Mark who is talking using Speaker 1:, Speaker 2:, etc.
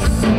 Speaker 1: house.